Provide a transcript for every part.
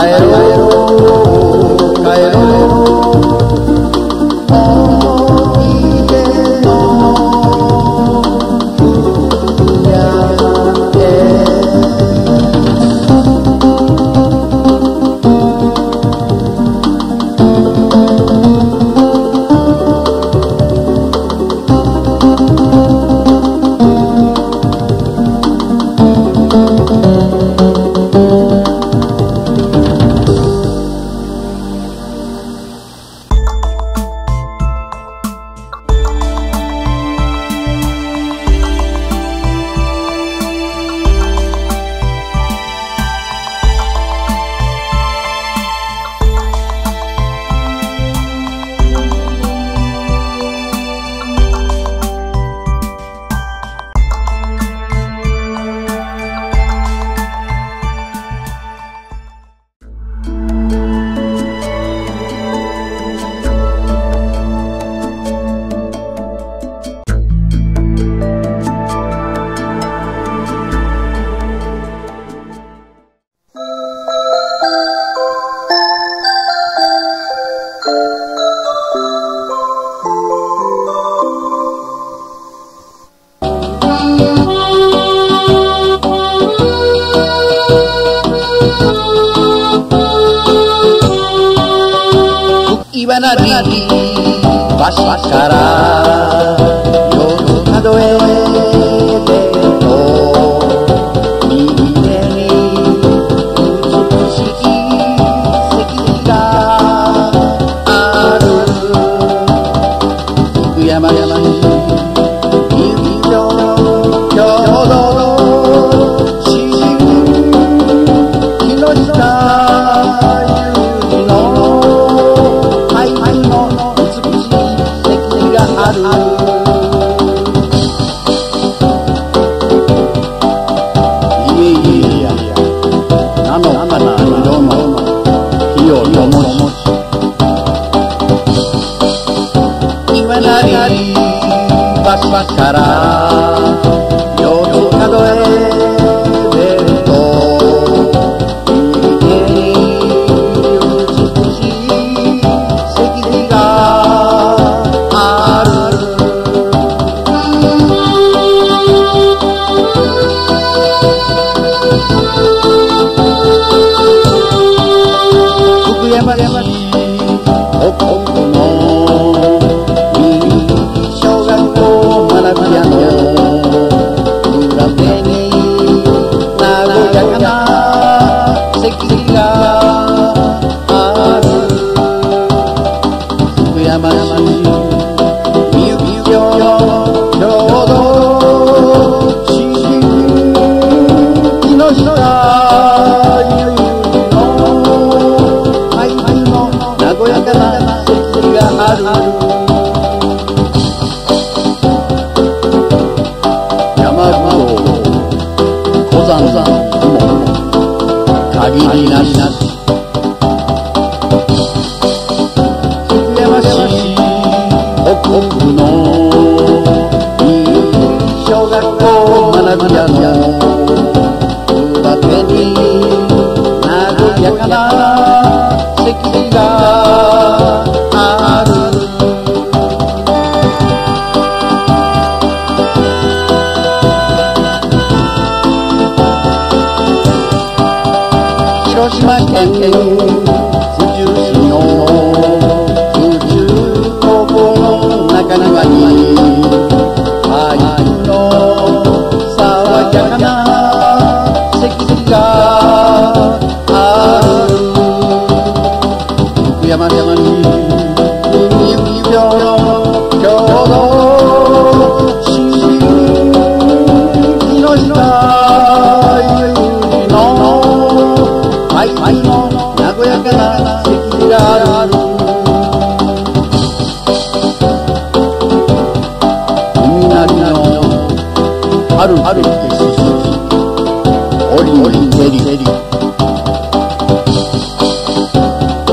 Bye. mascarada. Parar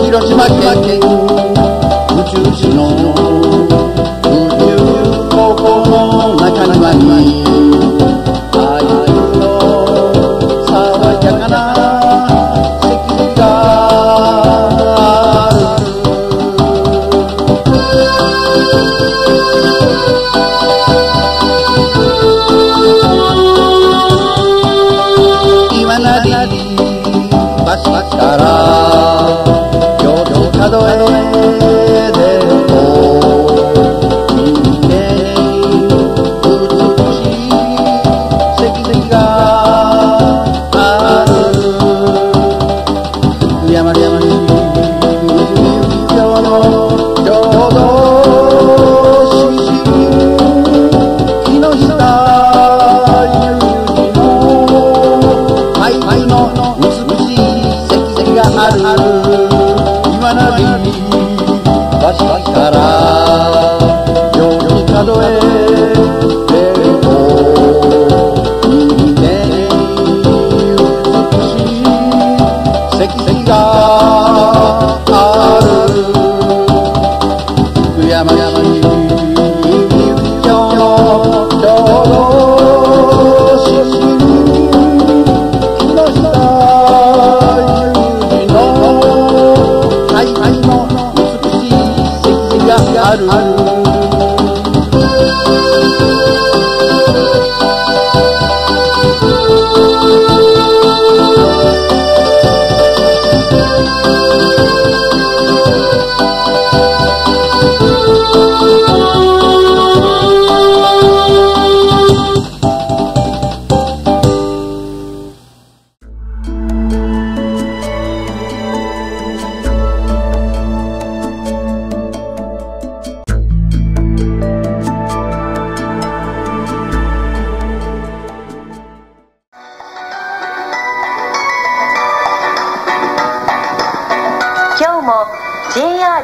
広島県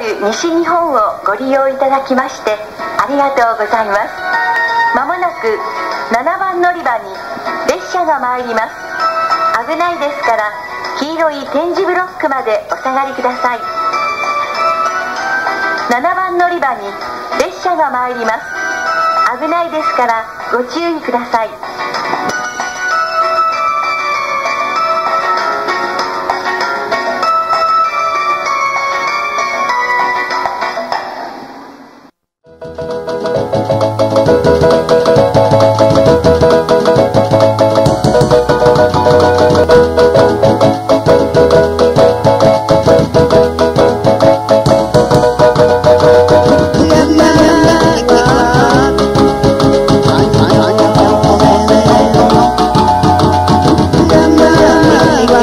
西日本をご利用いただきましてありがとうございます。まもなく7番乗り場に列車が参ります。危ないですから黄色い点字ブロックまでお下がりください。7番乗り場に列車が参ります。危ないですからご注意ください。love.